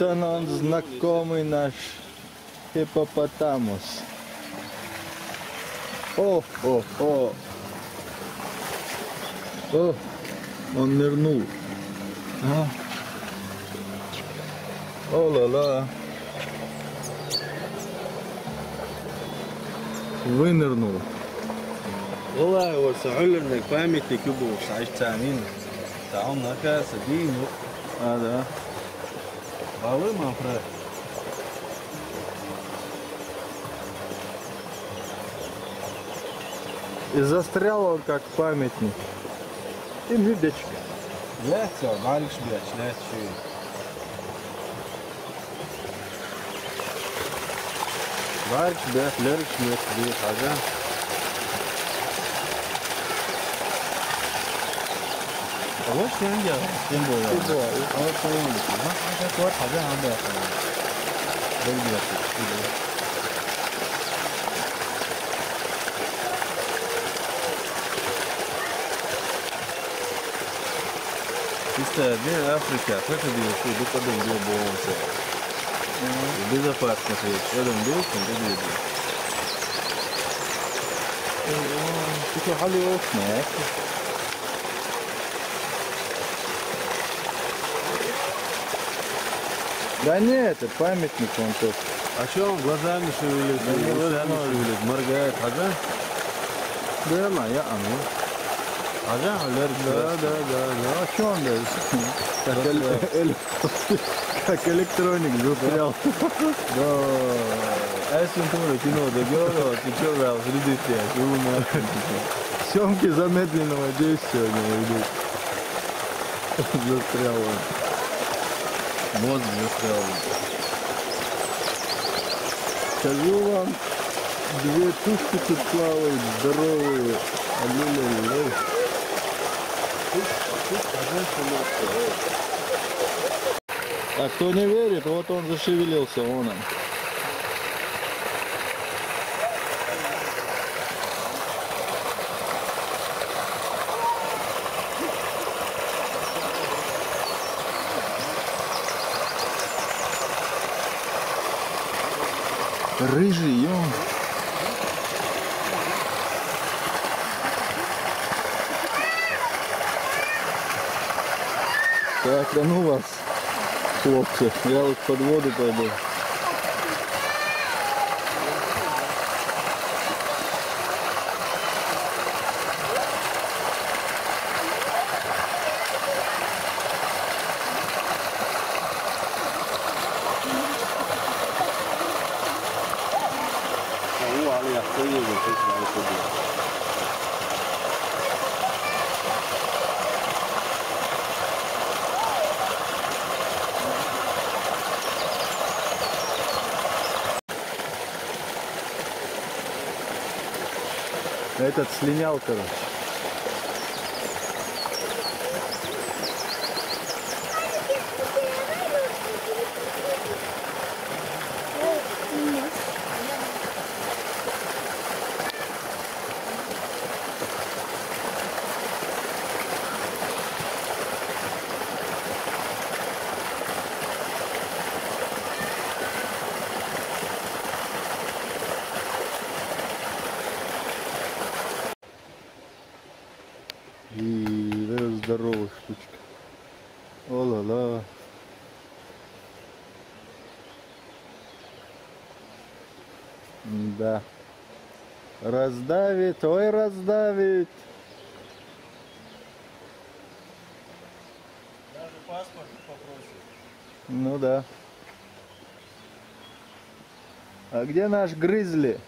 он, он знакомый наш хипопотамус. О, о, о. О, он нырнул. А. О, ла-ла. Вынырнул. والله هو سهل انك فاهم تكبوا عايش تامين تعهم هكا سدين А, Балы, Манфред. И застрял он как памятник. И мюбечка. Lehet seal valmis midagi näed süüa. Valmis midagi, lõrks midagi, aga 我听着真不热，不，我听着热，那那给我炒面还没喝呢，真热，真热。Este din Africa, foarte de ușor, după de un bun să. E dezafască să ieși, e de un bun, sunt de bun. E, tu că halii o smerti. Да нет, это памятник он тут. А что он глазами шевелит, Да глазами шевелит, моргает, ага? Да, ма, я ану. Ага, аллерг, Да, да, да, да. А что он да? Как, эле- эле- как электроник застрял. Да. А если он тоже кино доделал, ты что брал, среди тебя, чего нахуй? Съемки замедленного действия у него идут. Застрял он. Мозг застрял. Скажу вам, две тушки тут плавают, здоровые. Аллилуйя. А кто не верит, вот он зашевелился, вон он. Рыжий, ё. Так, да ну вас, хлопцы, я вот под воду пойду. але як це є, то знаю собі. Этот слинял, короче. Здоровая штучка. О-ла-ла. Да. Раздавит, ой, раздавит. Даже паспорт попросит. Ну да. А где наш грызли?